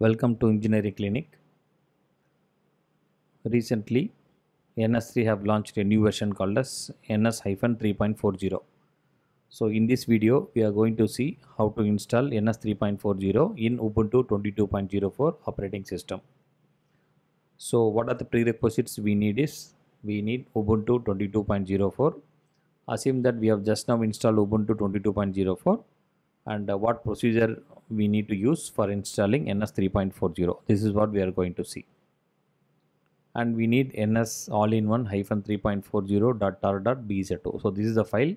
Welcome to Engineering Clinic. Recently, NS3 have launched a new version called as NS-3.40. So in this video, we are going to see how to install NS 3.40 in Ubuntu 22.04 operating system. So what are the prerequisites we need is we need Ubuntu 22.04. Assume that we have just now installed Ubuntu 22.04 and uh, what procedure we need to use for installing NS 3.40. This is what we are going to see. And we need NS all-in-one hyphen 3.40.tar.bz2. So this is the file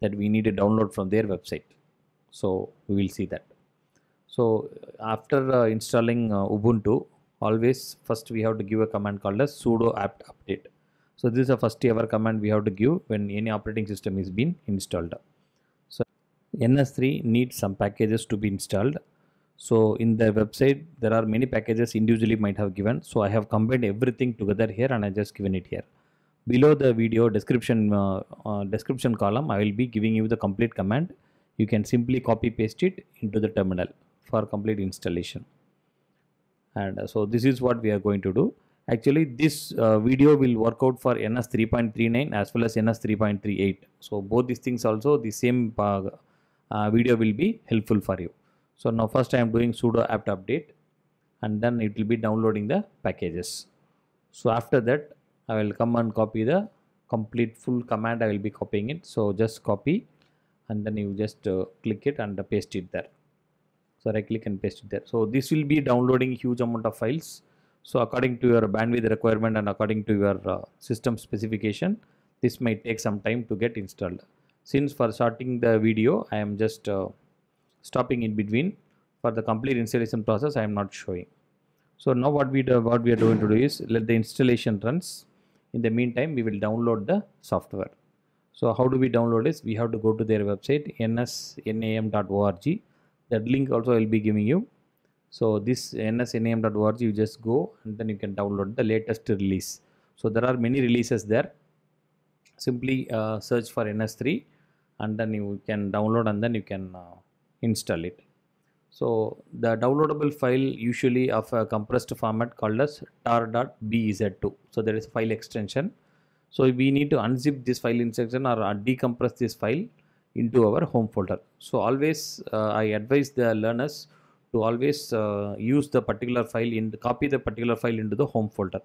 that we need to download from their website. So we will see that. So after uh, installing uh, Ubuntu, always first we have to give a command called as sudo apt update. So this is the first ever command we have to give when any operating system is being installed. So NS3 needs some packages to be installed. So in the website there are many packages individually might have given. So I have combined everything together here and I just given it here. Below the video description uh, uh, description column I will be giving you the complete command. You can simply copy paste it into the terminal for complete installation. And uh, so this is what we are going to do. Actually this uh, video will work out for NS 3.39 as well as NS 3.38 so both these things also the same uh, video will be helpful for you. So now first I am doing sudo apt update and then it will be downloading the packages. So after that I will come and copy the complete full command I will be copying it. So just copy and then you just uh, click it and uh, paste it there. So right click and paste it there. So this will be downloading huge amount of files. So according to your bandwidth requirement and according to your uh, system specification this might take some time to get installed since for starting the video I am just uh, stopping in between. For the complete installation process I am not showing. So now what we do, what we are going to do is let the installation runs. In the meantime we will download the software. So how do we download this we have to go to their website nsnam.org that link also i will be giving you. So this nsnam.org you just go and then you can download the latest release. So there are many releases there. Simply uh, search for ns3 and then you can download and then you can uh, install it so the downloadable file usually of a compressed format called as tar.bz2. So there is file extension. So we need to unzip this file extension or decompress this file into our home folder. So always uh, I advise the learners to always uh, use the particular file in copy the particular file into the home folder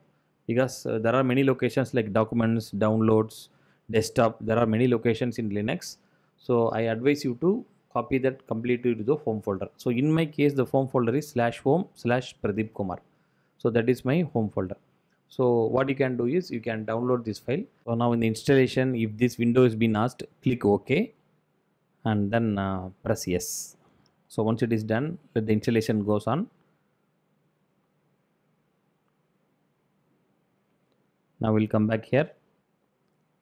because uh, there are many locations like documents, downloads, desktop. There are many locations in Linux. So I advise you to copy that completely to the home folder. So in my case, the home folder is slash home slash Pradeep Kumar. So that is my home folder. So what you can do is you can download this file. So now in the installation, if this window is been asked, click OK and then uh, press yes. So once it is done, let the installation goes on. Now we'll come back here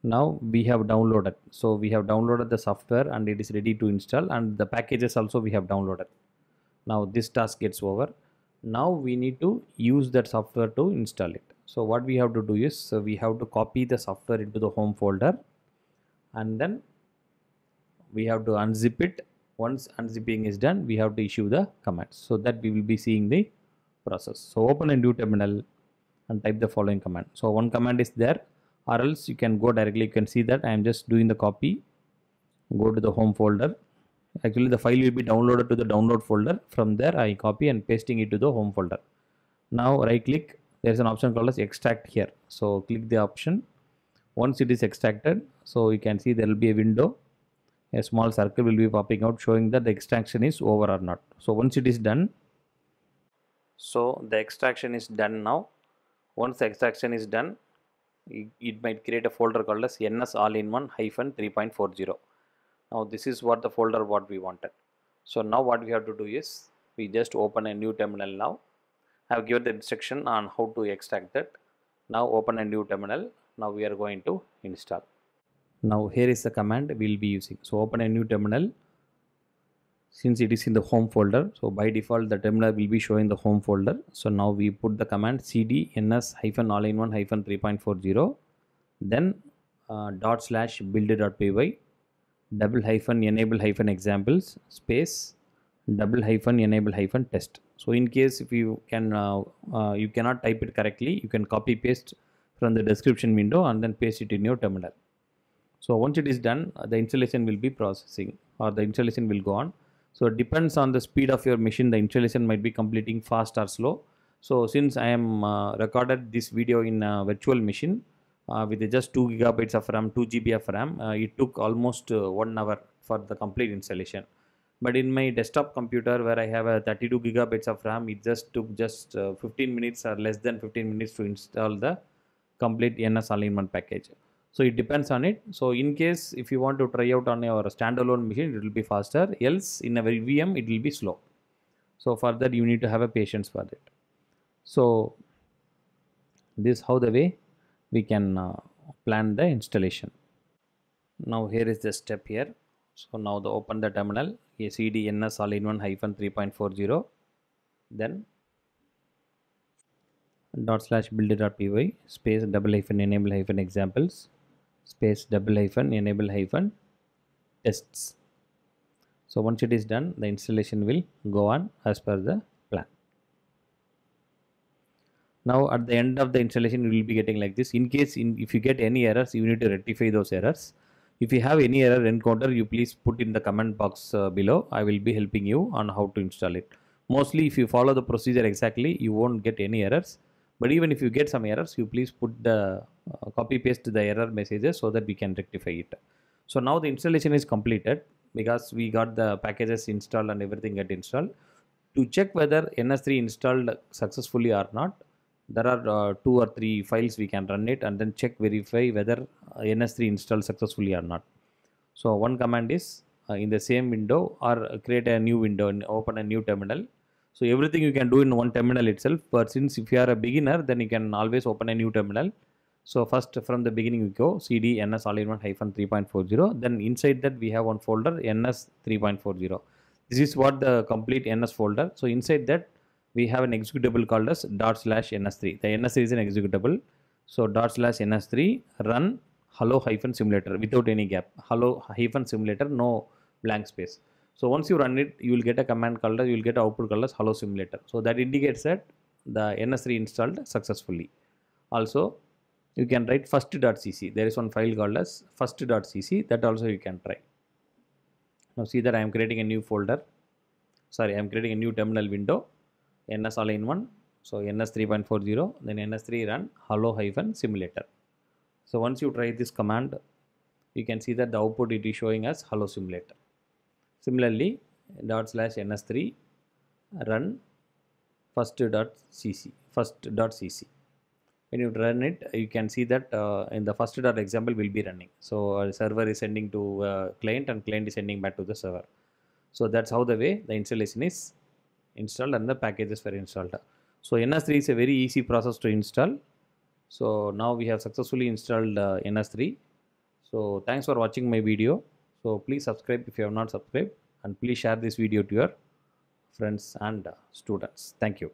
now we have downloaded. So we have downloaded the software and it is ready to install and the packages also we have downloaded. Now this task gets over. Now we need to use that software to install it. So what we have to do is so we have to copy the software into the home folder and then we have to unzip it. Once unzipping is done we have to issue the commands so that we will be seeing the process. So open a new terminal and type the following command. So one command is there or else you can go directly you can see that I am just doing the copy. Go to the home folder. Actually the file will be downloaded to the download folder. From there I copy and pasting it to the home folder. Now right click there is an option called as extract here. So click the option. Once it is extracted so you can see there will be a window. A small circle will be popping out showing that the extraction is over or not. So once it is done so the extraction is done now. Once the extraction is done it might create a folder called as ns all-in-one hyphen 3.40 now this is what the folder what we wanted. So now what we have to do is we just open a new terminal now. I have given the instruction on how to extract that. Now open a new terminal. Now we are going to install. Now here is the command we will be using. So open a new terminal since it is in the home folder so by default the terminal will be showing the home folder. So now we put the command cd ns hyphen all in one hyphen 3.40 then uh, dot slash build.py double hyphen enable hyphen examples space double hyphen enable hyphen test. So in case if you can uh, uh, you cannot type it correctly you can copy paste from the description window and then paste it in your terminal. So once it is done uh, the installation will be processing or the installation will go on so it depends on the speed of your machine. The installation might be completing fast or slow. So since i am uh, recorded this video in a virtual machine uh, with just 2 gigabytes of ram 2 gb of ram uh, it took almost uh, one hour for the complete installation. But in my desktop computer where i have a 32 gigabytes of ram it just took just uh, 15 minutes or less than 15 minutes to install the complete ns all-in-one package so it depends on it. So in case if you want to try out on your standalone machine it will be faster. Else in a vm it will be slow. So for that you need to have a patience for it. So this how the way we can uh, plan the installation. Now here is the step here. So now the open the terminal a cdns all-in-one hyphen 3.40 then dot slash builder.py space double hyphen enable hyphen examples space double hyphen enable hyphen tests. So once it is done the installation will go on as per the plan. Now at the end of the installation you will be getting like this. In case in, if you get any errors you need to rectify those errors. If you have any error encounter you please put in the comment box uh, below. I will be helping you on how to install it. Mostly if you follow the procedure exactly you won't get any errors but even if you get some errors you please put the uh, copy paste the error messages so that we can rectify it. So now the installation is completed because we got the packages installed and everything get installed. To check whether ns3 installed successfully or not there are uh, two or three files we can run it and then check verify whether uh, ns3 installed successfully or not. So one command is uh, in the same window or create a new window and open a new terminal so everything you can do in one terminal itself. But since if you are a beginner then you can always open a new terminal. So first from the beginning we go cd ns all-in-one hyphen 3.40 then inside that we have one folder ns 3.40 this is what the complete ns folder. So inside that we have an executable called as dot slash ns3 the ns3 is an executable. So dot slash ns3 run hello hyphen simulator without any gap. Hello hyphen simulator no blank space so once you run it you will get a command called as you will get output called as hello simulator. So that indicates that the ns3 installed successfully. Also you can write first.cc there is one file called as first.cc that also you can try. Now see that i am creating a new folder. Sorry i am creating a new terminal window ns all in one. So ns 3.40 then ns3 run hello hyphen simulator. So once you try this command you can see that the output it is showing as hello simulator similarly dot slash ns3 run first dot cc first dot cc when you run it you can see that uh, in the first dot example will be running. So server is sending to uh, client and client is sending back to the server. So that's how the way the installation is installed and the packages were installed. So ns3 is a very easy process to install. So now we have successfully installed uh, ns3 so thanks for watching my video so please subscribe if you have not subscribed and please share this video to your friends and uh, students. Thank you